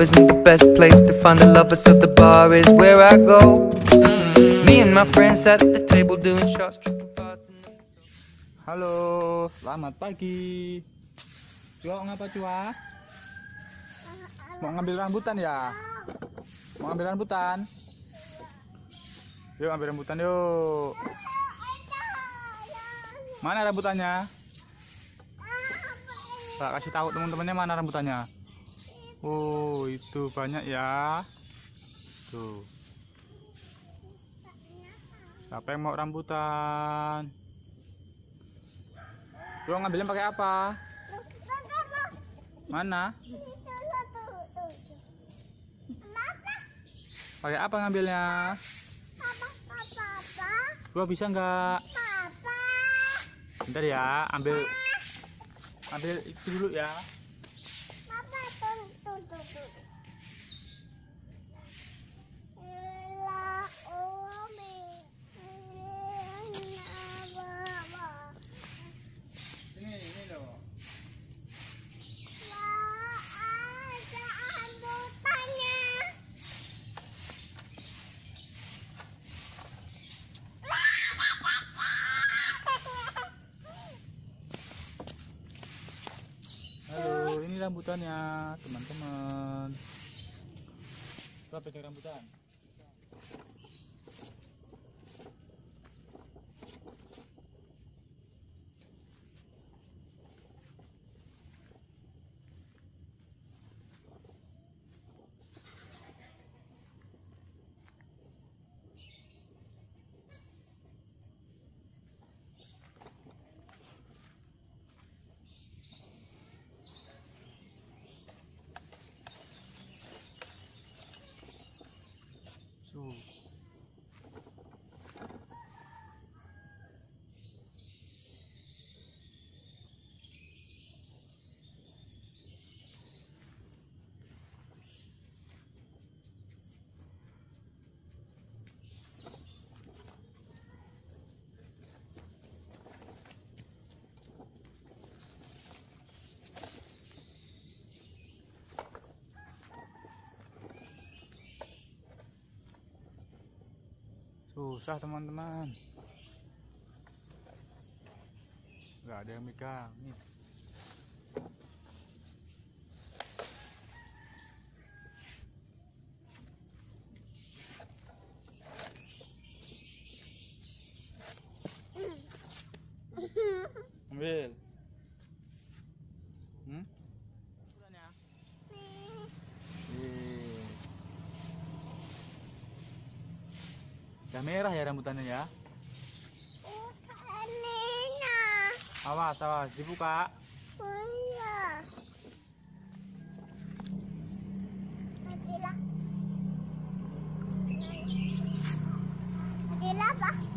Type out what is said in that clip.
club isn't the best place to find the lovers, so the bar is where I go. Me and my friends at the table doing shots, tripping fast. Halo, selamat pagi. Cua ngapa cua? Mau ngambil rambutan ya? Mau ngambil rambutan? Yuk ambil rambutan yuk. Mana rambutannya? Tak kasih tahu teman-temannya mana rambutannya. Oh itu banyak ya. Tuh. Siapa yang mau rambutan? Lu ngambilnya pakai apa? Mana? Pakai apa ngambilnya? Gua bisa nggak? Bentar ya, ambil ambil itu dulu ya. Ini ini loh. Halo, rambutannya, teman-teman. Coba pegang rambutan. Tuh. Susah teman-teman. Gak ada yang megang. Nih. Ambil. Udah merah ya rambutannya ya. Awas, awas, dibuka. Iya. Adilah. Adilah, Pak.